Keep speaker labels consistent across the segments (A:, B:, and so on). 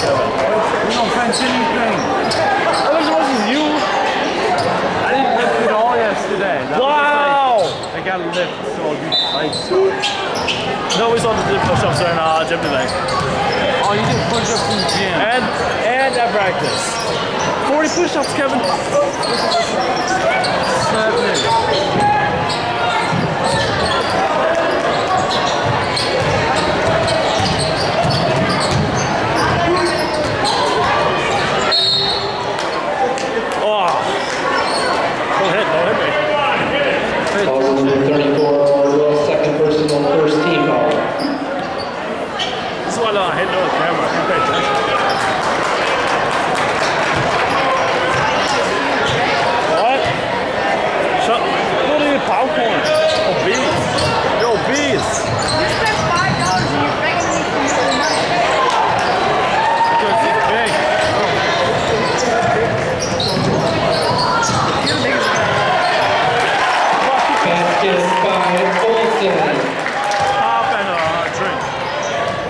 A: Kevin.
B: We don't bench anything.
A: This wasn't you.
B: I didn't lift it all yesterday. That was
A: Wow!
B: like- I got to lift, so you like.
A: No, we saw the did push-ups in uh, gym today.
B: Oh, you did push ups in the gym.
A: And and at practice. 40 push-ups, Kevin.
B: Seven.
A: Oh. Don't hit, don't hit me.
C: Call number 34, Bartlett, second personal, first team foul.
A: This is why I don't hit no camera. I can pay attention. What? Shut What are you popcorn? Obese. You're obese.
D: You spent five dollars and you're begging me for more money.
A: Because it's big.
C: Basket by Olson.
A: Pop and a drink.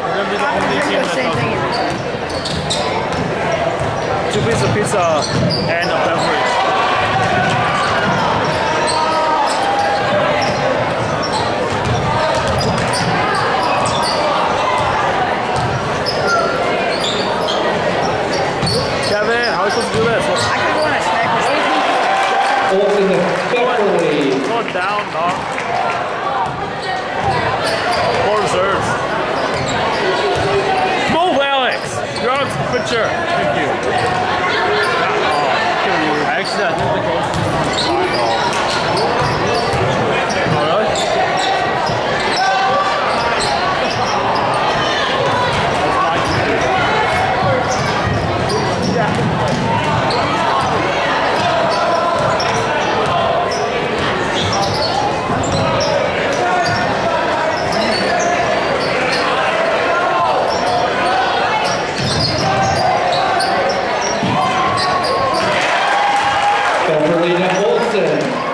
A: We're gonna be the only team that
D: Same
A: does
D: thing every time.
A: two pieces of pizza and a beverage. Kevin, how are we supposed to do this? Let's
D: I could go on a sniper session.
C: Olson to Beverly.
A: Throw it down, dog. Four reserves. Move, Alex! You're on picture. Thank you.
B: Actually, I think the coach is on
A: Oh, really?
C: Beverly to Olson.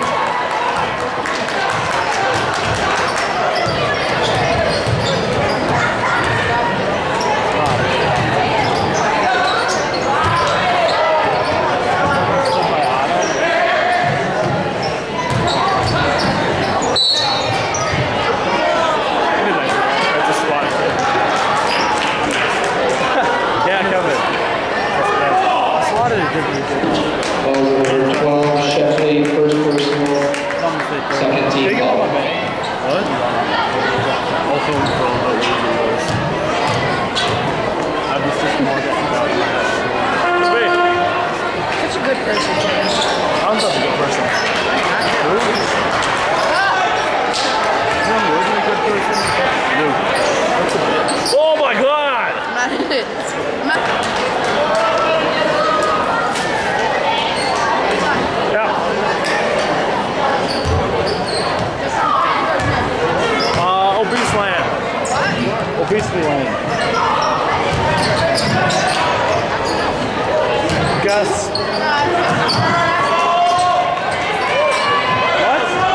A: That's a spot. yeah, Kevin.
B: Slotted it different.
C: Call number 12, Shepley, first personal, second team
A: Take it off my
C: foul.
A: bag. What? I'll film it for what it was. I was just more about Wait,
D: Such a good person, Kevin.
A: I'm such a good person. Oh my god!
D: I'm not in it. I'm not-
A: Yeah. Uh, obese land. Obesity land. Guess. What?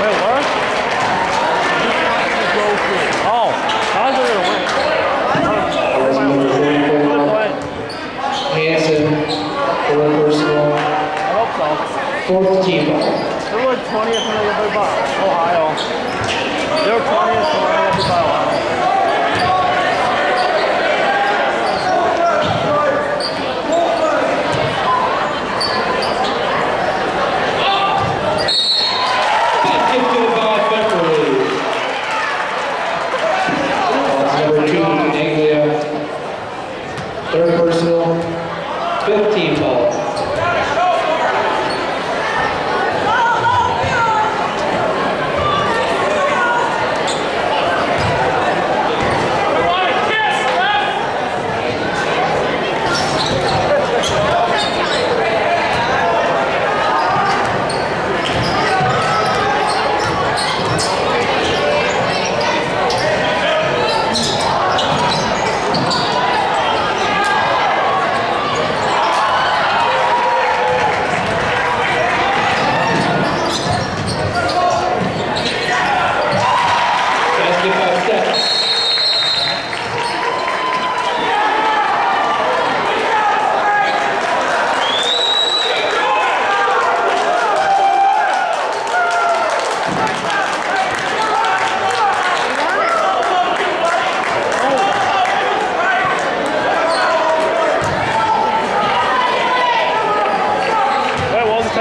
A: Wait, what? Oh, I was gonna win.
C: Call number 44,
A: What?
C: Hanson, four personal,
A: I hope so.
C: Fourth team.
A: They were 20th when they got Ohio. They were 20th when they got Ohio.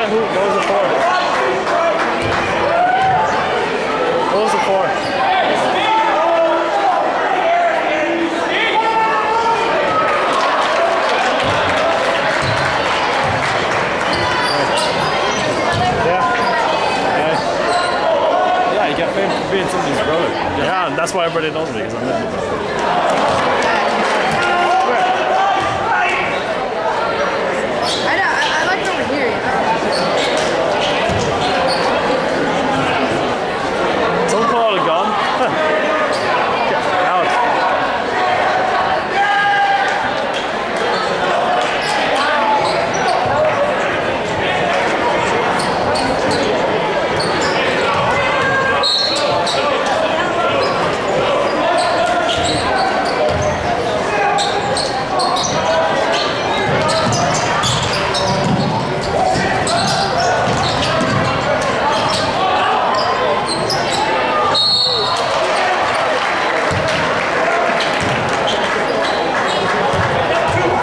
A: Who? What was it for? What was it for? Yeah. Nice. Yeah, you get famous for being somebody's brother. Yeah, and that's why everybody knows me because I'm his brother.
D: I know, I, I like it over here, you know?
A: Someone pull out a gun. Alex.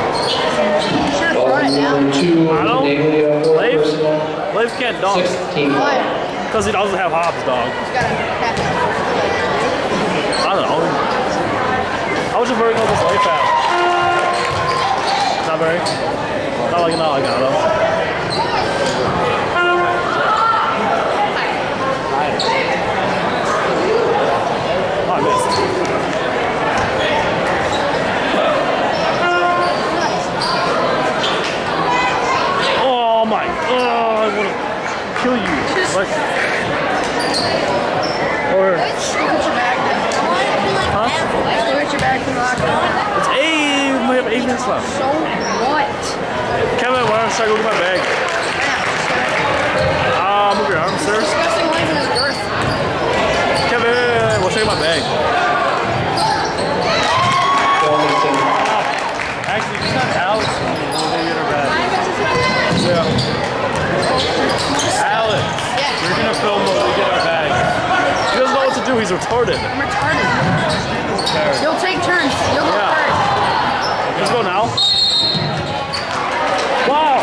D: Should've
C: Ball
D: thrown it down.
C: number two,
A: I don't-
C: Naglia, fourth
A: Leif?
C: personal,
A: Leif can't dunk
C: 16 ball.
D: Why?
A: because he doesn't have Hobbs, dog.
D: He's got a half
A: I don't know. How much of vertical does Leif have? Very. Not like I know. Oh. Oh my! Oh, I want to kill you. Like, or
D: Go get your bag then.
A: huh?
D: Go get your bag from the locker room.
A: It's eight. We have eight minutes left.
D: So what?
A: Kevin, why don't I go get my bag? Ah, move your arms, sir.
D: Disgusting life in his girth.
A: Kevin, we'll show you my bag.
C: Wilmington.
A: Actually, you got Alex when you go get her bag. Yeah. Alex,
D: Yeah.
A: you're gonna film when we get our bag. He doesn't know what to do. He's retarded.
D: I'm retarded. You'll take turns. You'll go
A: Yeah. Let's go now. Wow.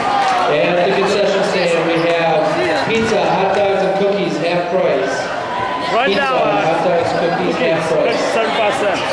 C: And at the concession stand, we have pizza, hot dogs, and cookies, half price.
A: Right
C: Pizza,
A: now, uh,
C: hot dogs, cookies, half
A: That's
C: price.
A: 75 cents.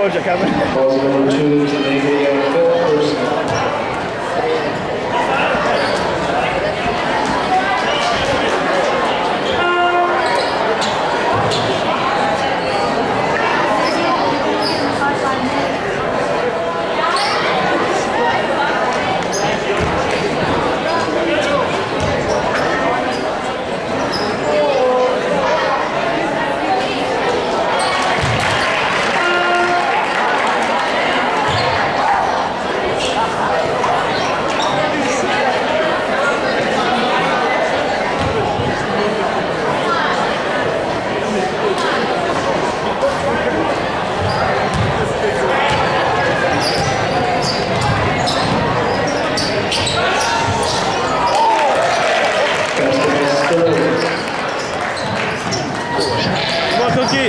A: I'll record you,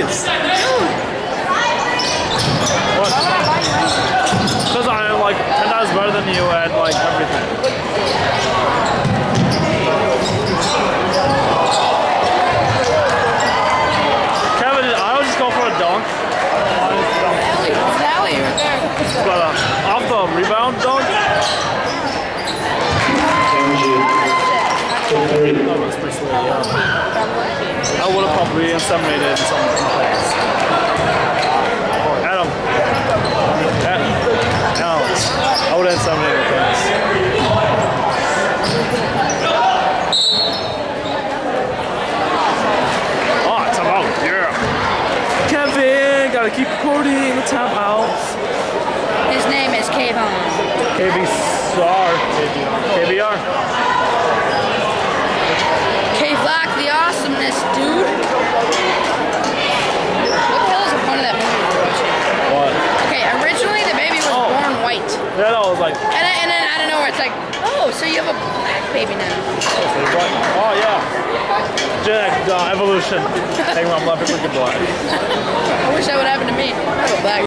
A: More cookies. What? Because I am like 10 times better than you at like everything. Kevin, I would just go for a dunk.
D: Sally, right there.
A: But uh, off the rebound dunk,
C: Kenji. To
A: that was pretty sweet, yeah. I would have probably inseminated in some place. Adam. Adam. Alex. I would have inseminated things. Oh, it's about, yeah. Kevin, gotta keep recording. in the timeout.
D: His name is Kayvon.
A: KBR. KBR.
D: K-Flock, the awesomeness, dude. What the hell is the point of that movie we're watching?
A: What?
D: Okay, originally the baby was
A: Oh.
D: born white.
A: Yeah, no, I was like,
D: And then, and then out of nowhere it's like, oh, so you have a black baby now.
A: oh yeah. Genetic uh, evolution. Hang on, I'm left freaking black.
D: I wish that would happen to me. I have a black